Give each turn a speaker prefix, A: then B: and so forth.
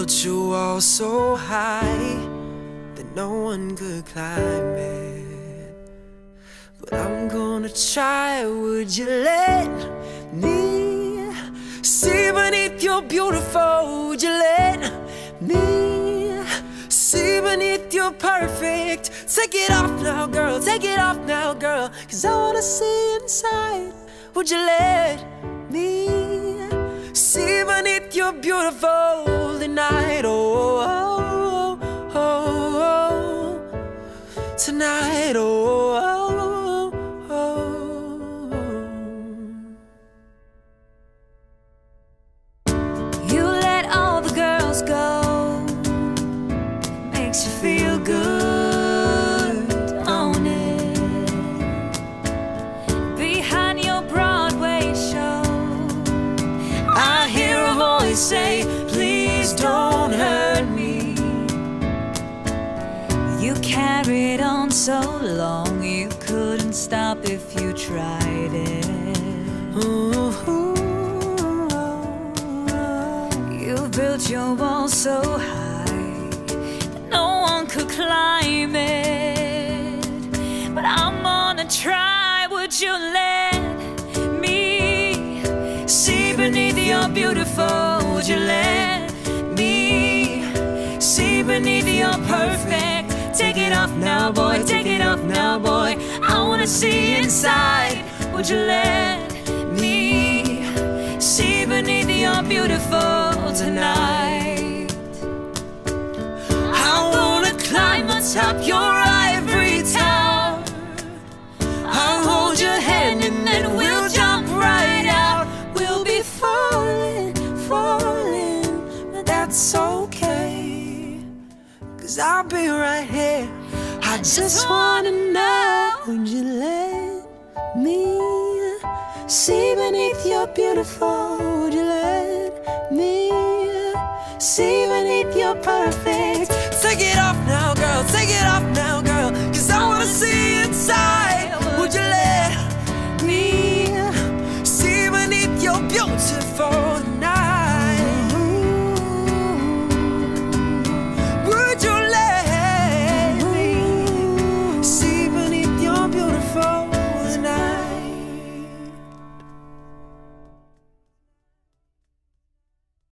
A: Built your wall so high that no one could climb it. But I'm gonna try. Would you let me see beneath your beautiful? Would you let me see beneath your perfect? Take it off now, girl. Take it off now, girl. Cause I wanna see inside. Would you let me see beneath your beautiful tonight? Oh, oh, oh, oh, oh. tonight. Oh, oh, oh.
B: You let all the girls go. Makes you feel good, carried on so long, you couldn't stop if you tried it. You built your wall so high that no one could climb it. But I'm gonna try. Would you let me see beneath your beautiful? Would you let me see beneath your perfect? It off now, boy. Take it off now, boy. I wanna see inside. Would you let me see beneath your beautiful tonight? I wanna climb atop your ivory tower. I'll hold your hand and then we'll jump right out. We'll be falling, falling, but that's okay.
A: I'll be right here. I just wanna know Would you let me see beneath your beautiful? Would you let me see beneath your perfect?